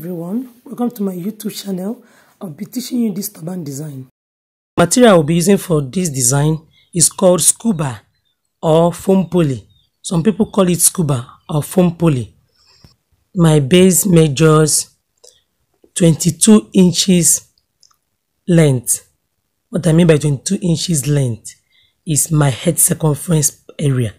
everyone. Welcome to my youtube channel. I'll be teaching you this turban design. Material i'll be using for this design is called scuba or foam poly some people call it scuba or foam poly my base measures 22 inches length. What i mean by 22 inches length is my head circumference area.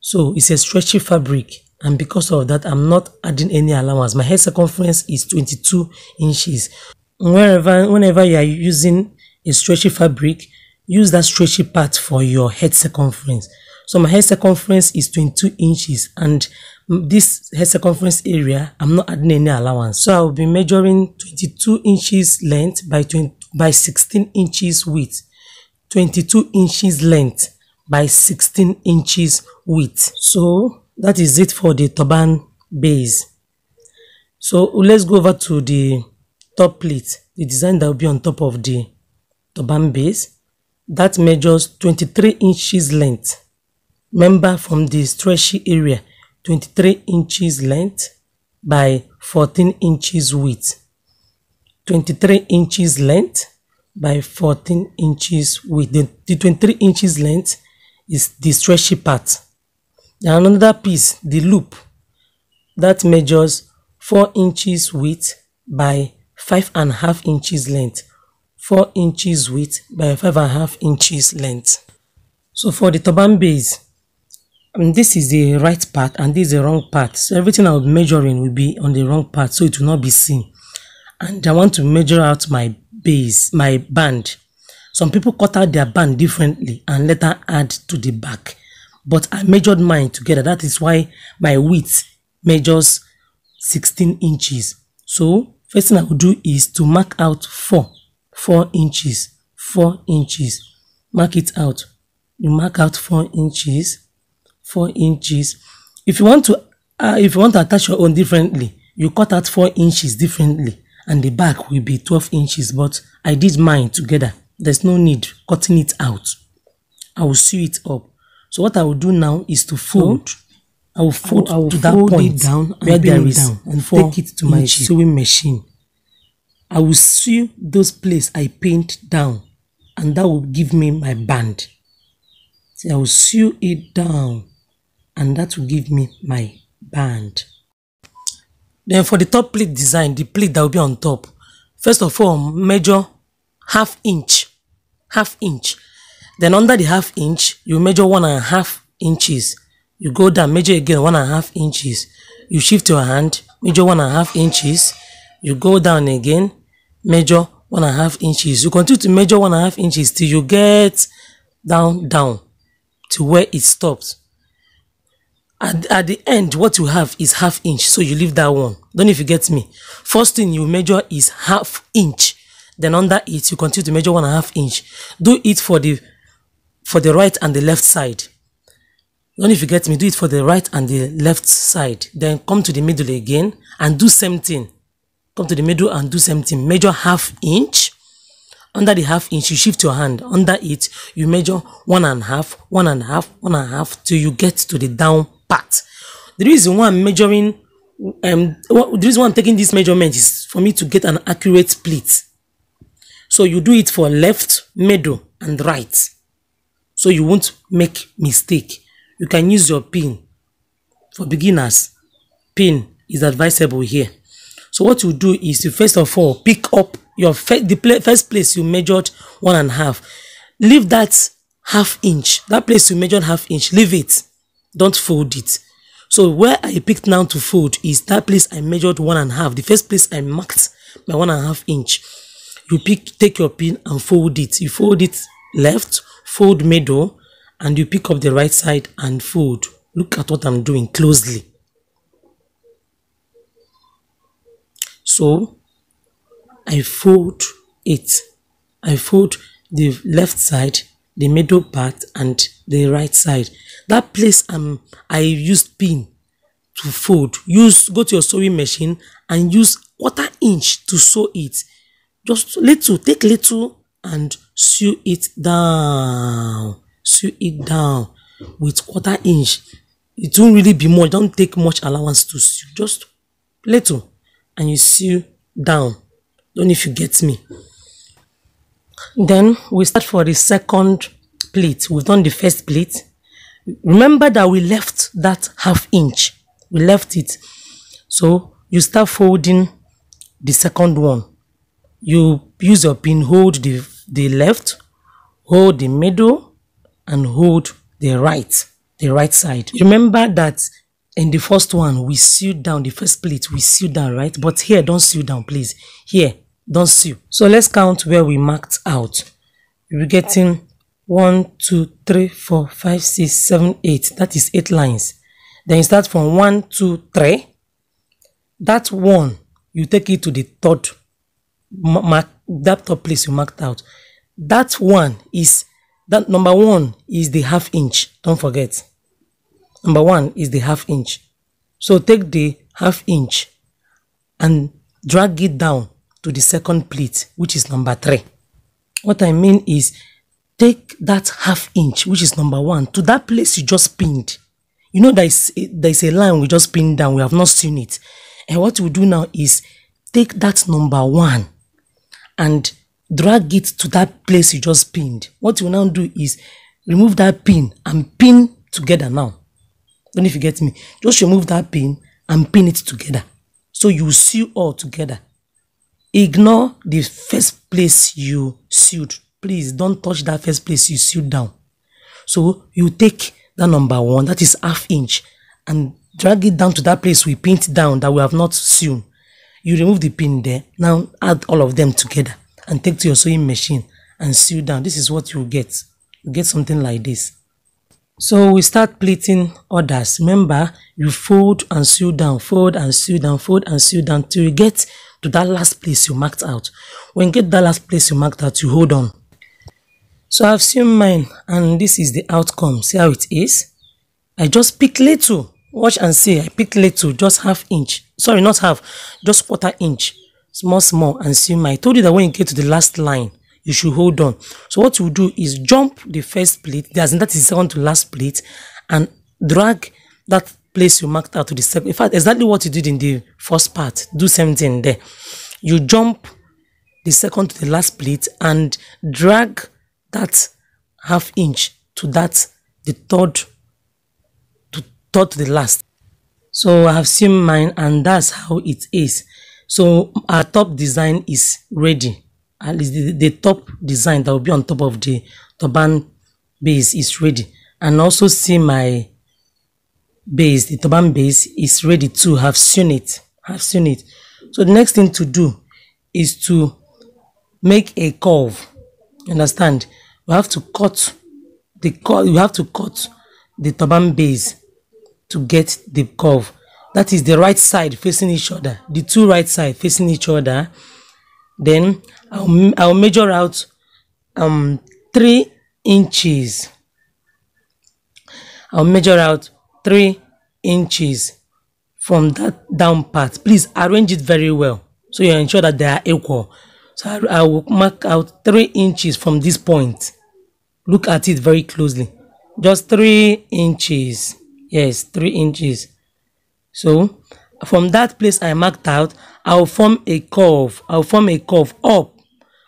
So it's a stretchy fabric and because of that i'm not adding any allowance. My head circumference is 22 inches. Wherever whenever you are using a stretchy fabric use that stretchy part for your head circumference. So my head circumference is 22 inches and this head circumference area i'm not adding any allowance. So i'll be measuring 22 inches length by 20 by 16 inches width. 22 inches length by 16 inches width. So that is it for the turban base. So let's go over to the top plate the design that will be on top of the turban base. That measures 23 inches length. Remember from the stretchy area 23 inches length by 14 inches width. 23 inches length by 14 inches width. The, the 23 inches length is the stretchy part another piece the loop that measures 4 inches width by 5 and half inches length. 4 inches width by 5 and half inches length. So for the turban base um, this is the right part and this is the wrong part. So everything i will be measuring will be on the wrong part so it will not be seen. And i want to measure out my base my band. Some people cut out their band differently and later add to the back but I measured mine together. That is why my width measures 16 inches. So first thing I will do is to mark out 4, 4 inches, 4 inches. Mark it out. You mark out 4 inches, 4 inches. If you want to, uh, if you want to attach your own differently, you cut out 4 inches differently and the back will be 12 inches but I did mine together. There's no need cutting it out. I will sew it up. So what I will do now is to fold. So, I will fold I will, I will to that point down where there is down and take it to my sewing machine. I will sew those places I paint down and that will give me my band. See, I will sew it down and that will give me my band. Then for the top pleat design, the pleat that will be on top, first of all, measure half inch, half inch then under the half inch, you measure one and a half inches. You go down, measure again one and a half inches. You shift your hand, measure one and a half inches. You go down again, measure one and a half inches. You continue to measure one and a half inches till you get down, down to where it stops. At, at the end, what you have is half inch, so you leave that one. Don't know if you get me. First thing you measure is half inch. Then under it, you continue to measure one and a half inch. Do it for the for the right and the left side. Don't if you get me, do it for the right and the left side. Then come to the middle again and do same thing. Come to the middle and do same thing. Measure half inch. Under the half inch, you shift your hand. Under it, you measure one and a half, one and a half, one and a half till you get to the down part. The reason why I'm measuring, um, the reason why I'm taking this measurement is for me to get an accurate pleat. So you do it for left, middle, and right so you won't make mistake. You can use your pin for beginners pin is advisable here. So what you do is you first of all pick up your the first place you measured one and a half. Leave that half inch that place you measured half inch leave it. Don't fold it. So where i picked now to fold is that place i measured one and a half the first place i marked my one and a half inch. You pick take your pin and fold it. You fold it left fold middle and you pick up the right side and fold. Look at what i'm doing closely. So i fold it. I fold the left side the middle part and the right side. That place um i used pin to fold. Use go to your sewing machine and use quarter inch to sew it. Just little take little and sew it down sew it down with quarter inch it won't really be much don't take much allowance to sew just little and you sew down. Don't if you get me. Then we start for the second pleat. We've done the first pleat. Remember that we left that half inch. We left it. So you start folding the second one. You use your pin, hold the, the left, hold the middle, and hold the right, the right side. Remember that in the first one, we sewed down, the first pleat, we sewed down, right? But here, don't sew down, please. Here, don't sew. So let's count where we marked out. We're getting 1, 2, 3, 4, 5, 6, 7, 8. That is 8 lines. Then you start from 1, 2, 3. That one, you take it to the third mark, that top place you marked out. That one is, that number one is the half inch. Don't forget. Number one is the half inch. So take the half inch and drag it down to the second pleat, which is number three. What I mean is take that half inch, which is number one, to that place you just pinned. You know, there is, there is a line we just pinned down. We have not seen it. And what we do now is take that number one and drag it to that place you just pinned. What you now do is remove that pin and pin together now. Don't if you get me. Just remove that pin and pin it together. So you sew all together. Ignore the first place you sewed. Please don't touch that first place you sewed down. So you take that number one, that is half inch, and drag it down to that place we pinned down that we have not sewn. You remove the pin there. Now add all of them together and take to your sewing machine and sew down. This is what you get. You get something like this. So we start pleating others. Remember, you fold and sew down, fold and sew down, fold and sew down till you get to that last place you marked out. When you get that last place you marked out, you hold on. So I've sewn mine and this is the outcome. See how it is? I just pick little. Watch and see. I pick little, just half inch. Sorry, not half, just quarter inch. Small, small and mine. I told you that when you get to the last line, you should hold on. So what you do is jump the first pleat, that is second to last pleat, and drag that place you marked out to the second. In fact, exactly what you did in the first part. Do same thing there. You jump the second to the last pleat and drag that half inch to that the third to third to the last. So I have seen mine and that's how it is. So our top design is ready. At least the, the top design that will be on top of the turban base is ready. And also see my base the turban base is ready to have sewn it have sewn it. So the next thing to do is to make a curve. Understand? We have to cut the curve you have to cut the turban base to get the curve that is the right side facing each other. The two right side facing each other. Then I'll, I'll measure out um three inches. I'll measure out three inches from that down part. Please arrange it very well so you ensure that they are equal. So I, I will mark out three inches from this point. Look at it very closely. Just three inches. Yes three inches so from that place I marked out I'll form a curve. I'll form a curve up.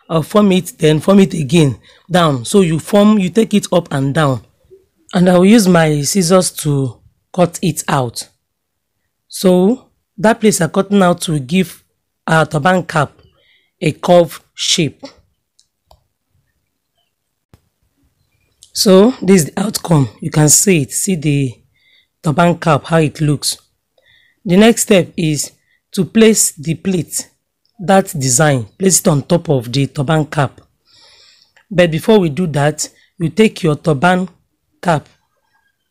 I'll form it then form it again down. So you form you take it up and down. And I'll use my scissors to cut it out. So that place I cut out to give our turban cap a curve shape. So this is the outcome. You can see it. See the turban cap how it looks the next step is to place the plate that design, place it on top of the turban cap. But before we do that, you take your turban cap,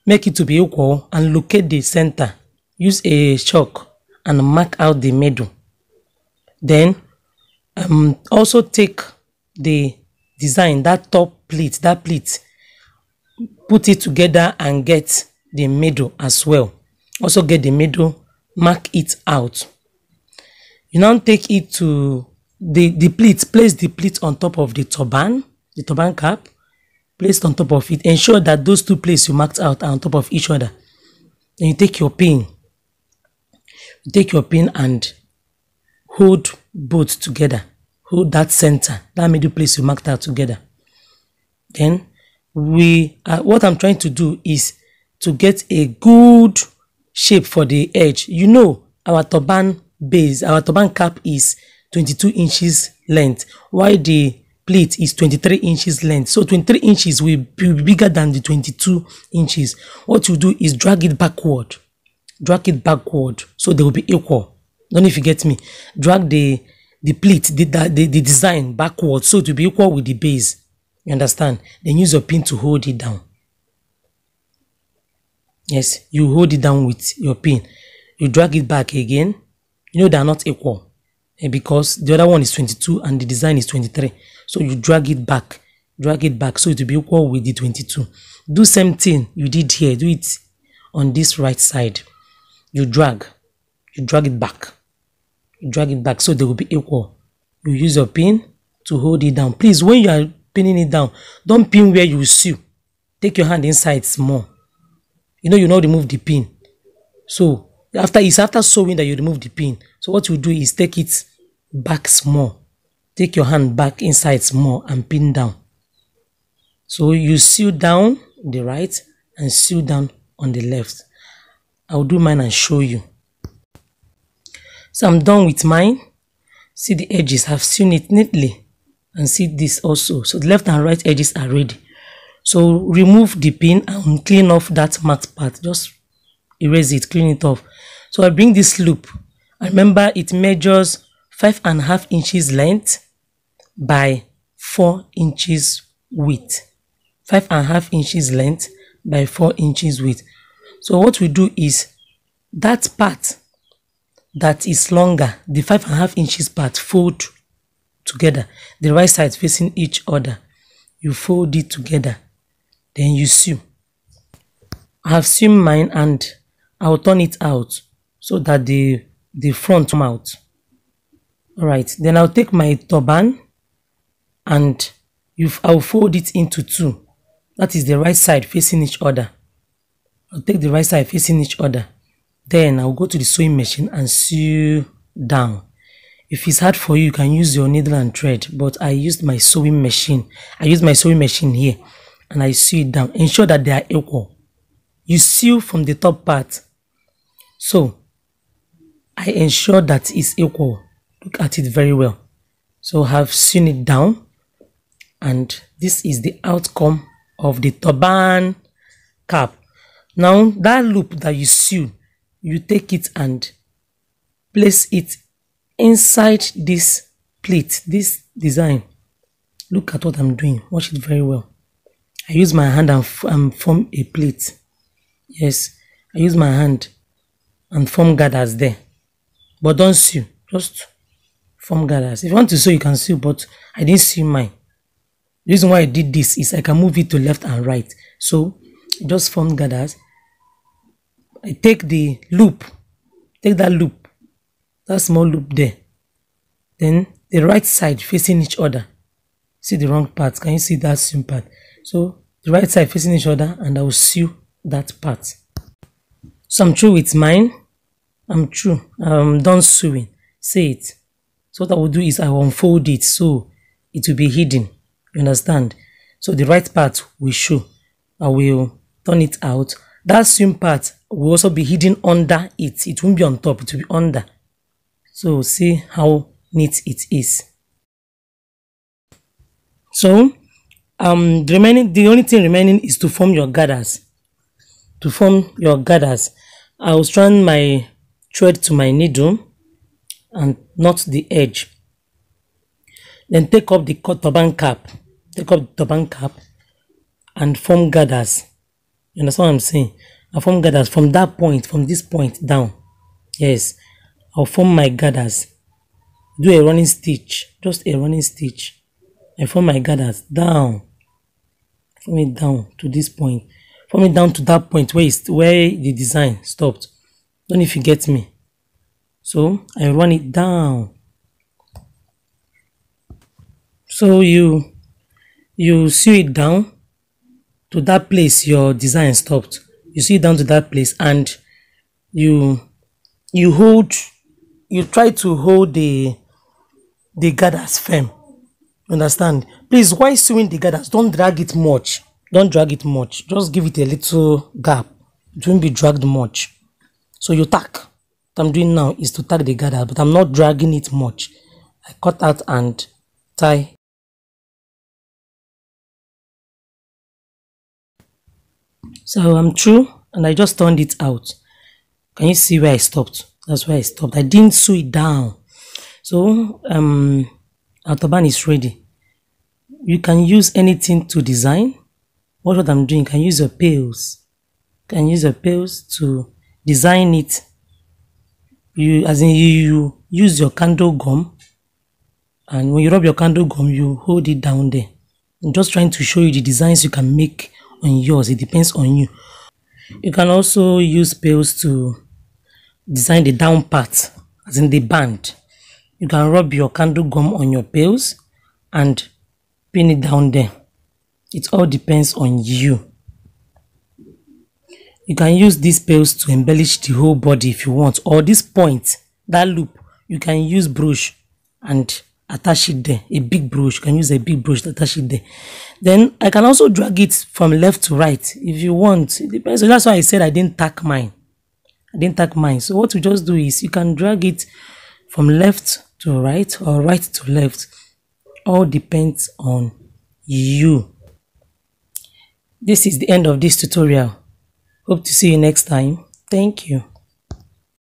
make it to be equal and locate the center. Use a chalk and mark out the middle. Then um, also take the design, that top pleat, that pleat, put it together and get the middle as well. Also get the middle, mark it out you now take it to the, the pleat, place the pleat on top of the turban, the turban cap, placed on top of it. Ensure that those two places you marked out are on top of each other. Then you take your pin. You take your pin and hold both together hold that center that middle place you marked out together then we uh, what i'm trying to do is to get a good shape for the edge. You know our turban base our turban cap is 22 inches length while the plate is 23 inches length. So 23 inches will be bigger than the 22 inches. What you do is drag it backward. Drag it backward so they will be equal. Don't know if you get me? Drag the the plate the, the, the design backward so to be equal with the base. You understand? Then use your pin to hold it down yes. You hold it down with your pin you drag it back again. You know they are not equal and because the other one is 22 and the design is 23 so you drag it back drag it back so it will be equal with the 22 do same thing you did here. Do it on this right side. You drag you drag it back. You drag it back so they will be equal. You use your pin to hold it down. Please when you are pinning it down don't pin where you sew take your hand inside small you know you know remove the pin. So after it's after sewing that you remove the pin. So what you do is take it back small. Take your hand back inside small and pin down. So you sew down the right and sew down on the left. I'll do mine and show you. So i'm done with mine. See the edges. I've sewn it neatly and see this also. So the left and right edges are ready so remove the pin and clean off that marked part. Just erase it clean it off. So i bring this loop. I remember it measures five and a half inches length by four inches width. Five and a half inches length by four inches width. So what we do is that part that is longer the five and a half inches part fold together. The right side facing each other. You fold it together then you sew i have sewn mine and i'll turn it out so that the the front come out all right then i'll take my turban and i'll fold it into two. That is the right side facing each other. I'll take the right side facing each other. Then i'll go to the sewing machine and sew down. If it's hard for you you can use your needle and thread but i used my sewing machine. I used my sewing machine here and i sew it down. Ensure that they are equal. You sew from the top part. So i ensure that it's equal. Look at it very well. So I have sewn it down. And this is the outcome of the turban cap. Now that loop that you sew you take it and place it inside this plate this design. Look at what i'm doing. Watch it very well i use my hand and, form a plate. Yes i use my hand and form gathers there. But don't sew just form gathers. If you want to sew you can sew but i didn't sew mine. The reason why i did this is i can move it to left and right. So just form gathers. I take the loop take that loop that small loop there. Then the right side facing each other see the wrong part? Can you see that seam part? So the right side facing each other and i will sew that part. So i'm through with mine. I'm through. I'm done sewing. See it. So what i will do is i will unfold it so it will be hidden. You understand? So the right part will show. I will turn it out. That seam part will also be hidden under it. It won't be on top. It will be under. So see how neat it is. So um the remaining the only thing remaining is to form your gathers. To form your gathers, I will strand my thread to my needle and knot the edge. Then take up the turban cap, take up the turban cap and form gathers. You understand what I'm saying? I form gathers from that point, from this point down. Yes, I'll form my gathers do a running stitch just a running stitch I form my gathers down form it down to this point form it down to that point where it's where the design stopped. Don't if you get me. So I run it down. So you you sew it down to that place your design stopped. You sew it down to that place and you you hold you try to hold the the gathers firm understand? Please while sewing the gathers don't drag it much. Don't drag it much. Just give it a little gap. It won't be dragged much. So you tack. What i'm doing now is to tack the gather but i'm not dragging it much. I cut out and tie. So i'm through and i just turned it out. Can you see where i stopped? That's where i stopped. I didn't sew it down. So um our turban is ready. You can use anything to design. What, what i'm doing. You can use your pails. You can use your pails to design it. You as in you, you use your candle gum and when you rub your candle gum you hold it down there. I'm just trying to show you the designs you can make on yours. It depends on you. You can also use pails to design the down part as in the band you can rub your candle gum on your pails and pin it down there. It all depends on you. You can use these pails to embellish the whole body if you want or this point that loop. You can use brush and attach it there. A big brush. You can use a big brush to attach it there. Then i can also drag it from left to right if you want. It depends. So that's why i said i didn't tack mine. I didn't tack mine. So what we just do is you can drag it from left to right or right to left all depends on you. This is the end of this tutorial. Hope to see you next time. Thank you